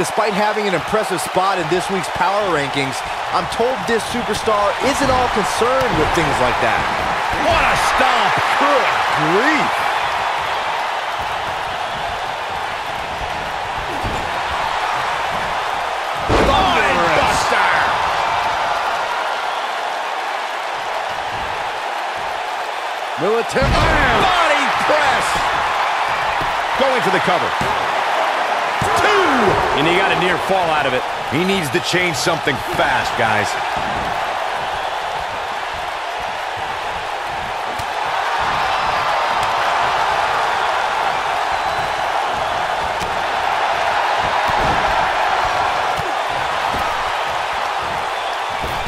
Despite having an impressive spot in this week's power rankings, I'm told this superstar isn't all concerned with things like that. What a stomp! Good grief! Military body press. Going for the cover. And he got a near fall out of it. He needs to change something fast, guys.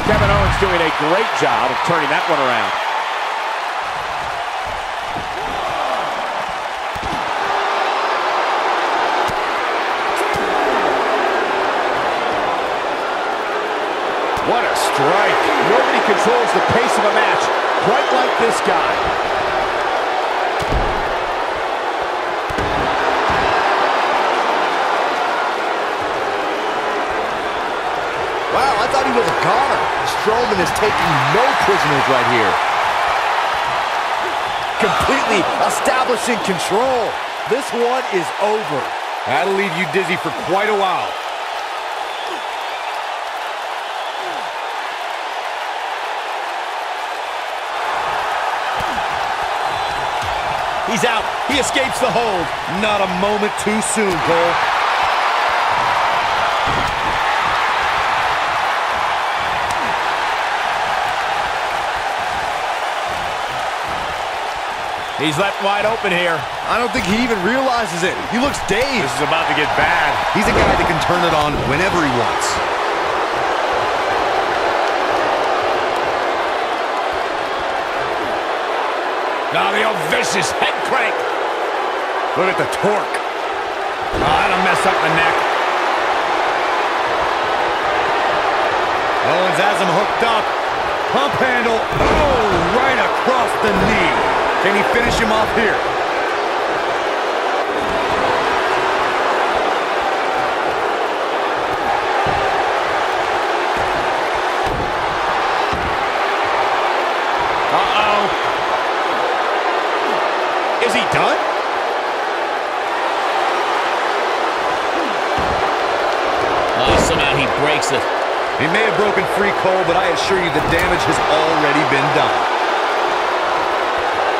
Kevin Owens doing a great job of turning that one around. What a strike. Nobody controls the pace of a match quite like this guy. Wow, I thought he was a goner. Strowman is taking no prisoners right here. Completely establishing control. This one is over. That'll leave you dizzy for quite a while. He's out. He escapes the hold. Not a moment too soon, Cole. He's left wide open here. I don't think he even realizes it. He looks dazed. This is about to get bad. He's a guy that can turn it on whenever he wants. Now the old vicious head crank. Look at the torque. Oh, that'll mess up the neck. Owens has him hooked up. Pump handle. Oh, right across the knee. Can he finish him off here? Somehow he breaks it. He may have broken free, Cole, but I assure you the damage has already been done.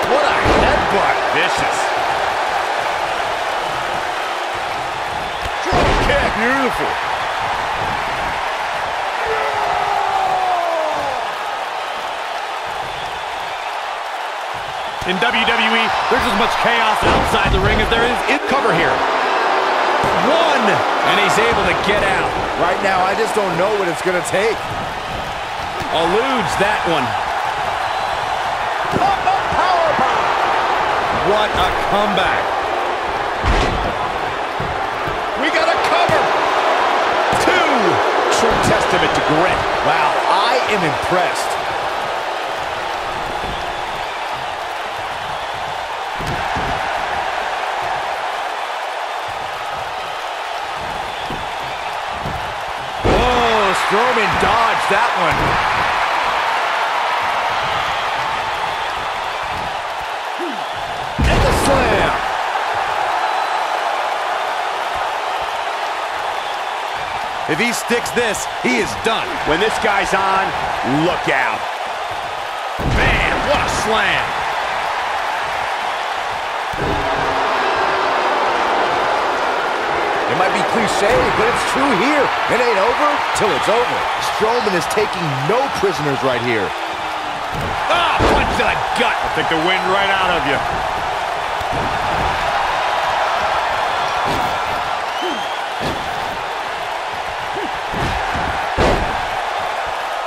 What a headbutt. Vicious. Drop kick. Beautiful. In WWE, there's as much chaos outside the ring as there is in cover here. One, and he's able to get out. Right now, I just don't know what it's going to take. Eludes that one. What a comeback. We got a cover. Two. True testament to grit. Wow, I am impressed. That one. And the slam. If he sticks this, he is done. When this guy's on, look out. Man, what a slam. It might be cliche, but it's true here. It ain't over till it's over. Strowman is taking no prisoners right here. Ah, punch to the gut. I'll take the wind right out of you.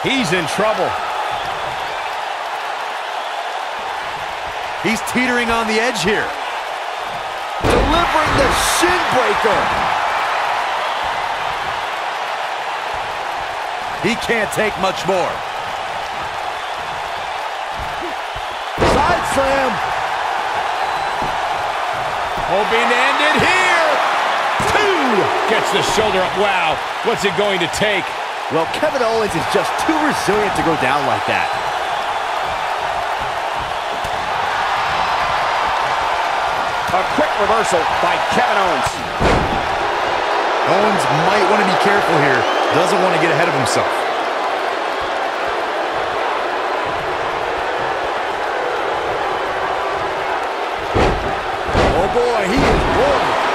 He's in trouble. He's teetering on the edge here. Delivering the shin breaker. He can't take much more. Side slam. Hoping to end it here. Two. Gets the shoulder up. Wow. What's it going to take? Well, Kevin Owens is just too resilient to go down like that. A quick reversal by Kevin Owens. Owens might want to be careful here. Doesn't want to get ahead of himself. Oh boy, he is rolling.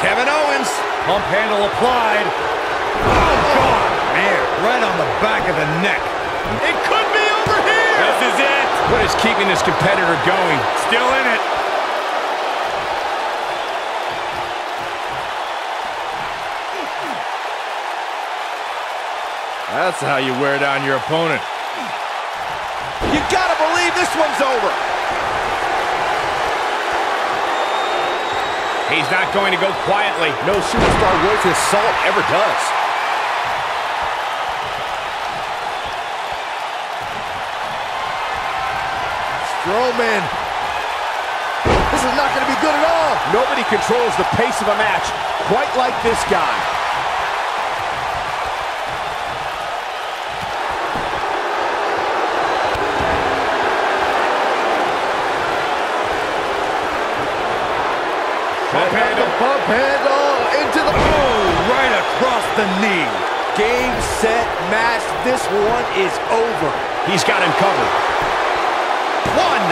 Kevin Owens. Pump handle applied. Oh, God. Man, right on the back of the neck. It could be over here. This is it. What is keeping this competitor going? Still in it. That's how you wear down your opponent. You gotta believe this one's over. He's not going to go quietly. No superstar worth his salt ever does. Strowman. This is not going to be good at all. Nobody controls the pace of a match quite like this guy. Pump handle, pump handle, into the... Oh, right across the knee. Game, set, match. This one is over. He's got him covered. One.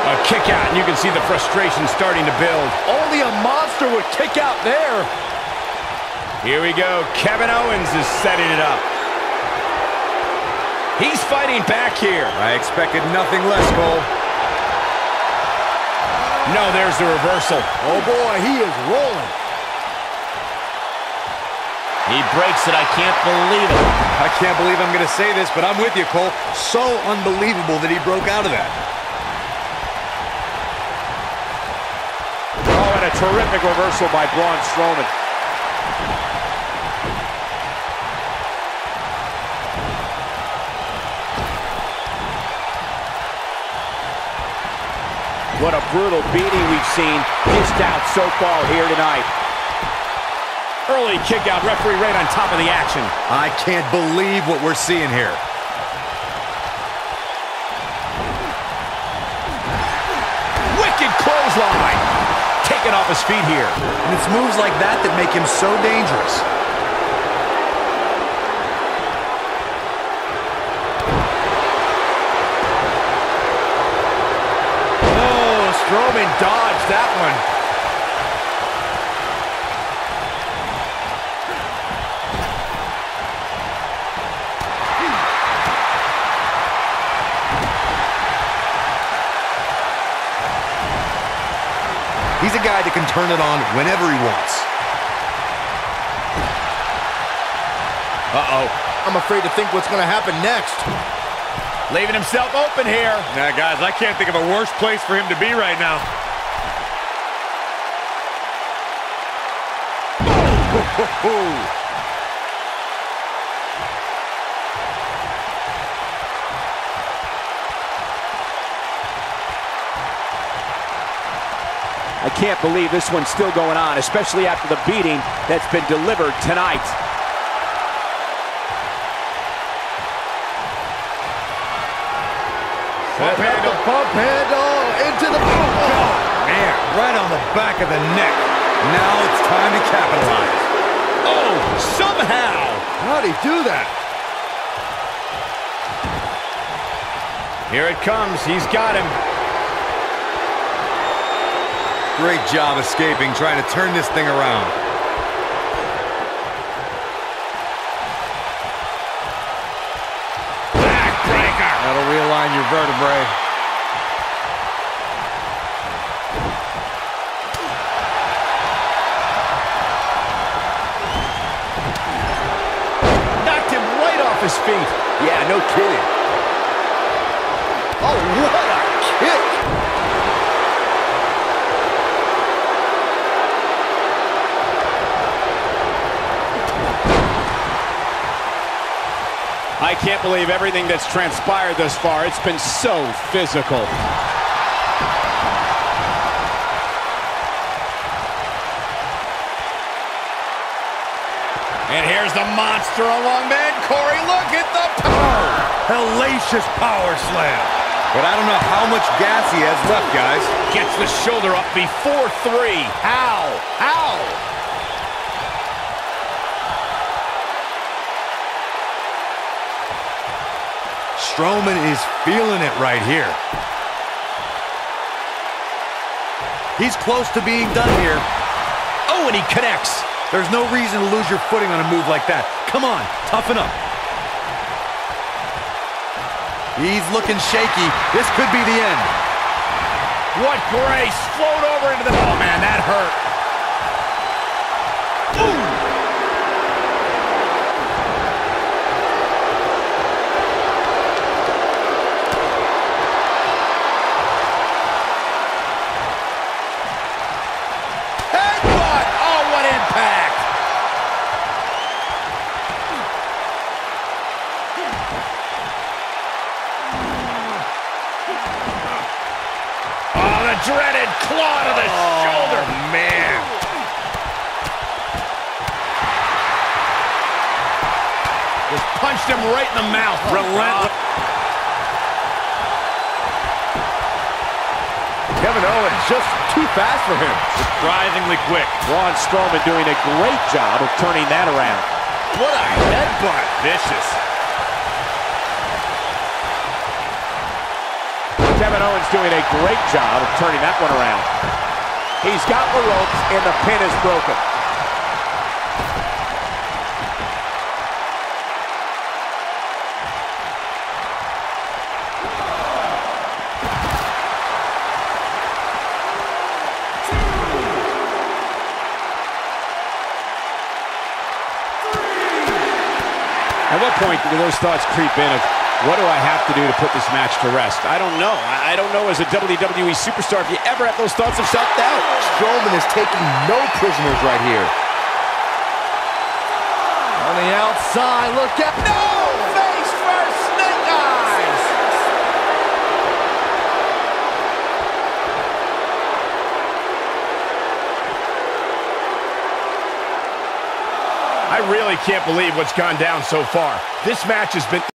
A kick out, and you can see the frustration starting to build. Only a monster would kick out there. Here we go. Kevin Owens is setting it up. He's fighting back here. I expected nothing less, Cole. No, there's the reversal. Oh boy, he is rolling. He breaks it. I can't believe it. I can't believe I'm going to say this, but I'm with you, Cole. So unbelievable that he broke out of that. Oh, and a terrific reversal by Braun Strowman. What a brutal beating we've seen dished out so far here tonight. Early kick out, referee right on top of the action. I can't believe what we're seeing here. Wicked clothesline. Taken off his feet here. And it's moves like that that make him so dangerous. Oh, Strowman dodged that one. Guy that can turn it on whenever he wants. Uh-oh. I'm afraid to think what's going to happen next. Leaving himself open here. Now, guys, I can't think of a worse place for him to be right now. I can't believe this one's still going on, especially after the beating that's been delivered tonight. Pump handle, pump handle, into the... Oh, Man, right on the back of the neck. Now it's time to capitalize. Oh, somehow. how'd he do that? Here it comes. He's got him. Great job escaping, trying to turn this thing around. Backbreaker. That'll realign your vertebrae. Knocked him right off his feet. Yeah, no kidding. I can't believe everything that's transpired thus far. It's been so physical. And here's the monster among men, Corey. Look at the power. Hellacious power slam. But I don't know how much gas he has left, guys. Gets the shoulder up before three. How? How? Strowman is feeling it right here. He's close to being done here. Oh, and he connects. There's no reason to lose your footing on a move like that. Come on, toughen up. He's looking shaky. This could be the end. What grace. Float over into the... Oh, man, that hurt. Him right in the mouth. Relentless. Kevin Owens just too fast for him. Surprisingly quick. Braun Strowman doing a great job of turning that around. What a headbutt. Vicious. Kevin Owens doing a great job of turning that one around. He's got the ropes, and the pin is broken. At what point do those thoughts creep in of what do I have to do to put this match to rest? I don't know. I I don't know as a WWE superstar if you ever have those thoughts of self-doubt. Strowman is taking no prisoners right here. On the outside, look at... No! I really can't believe what's gone down so far. This match has been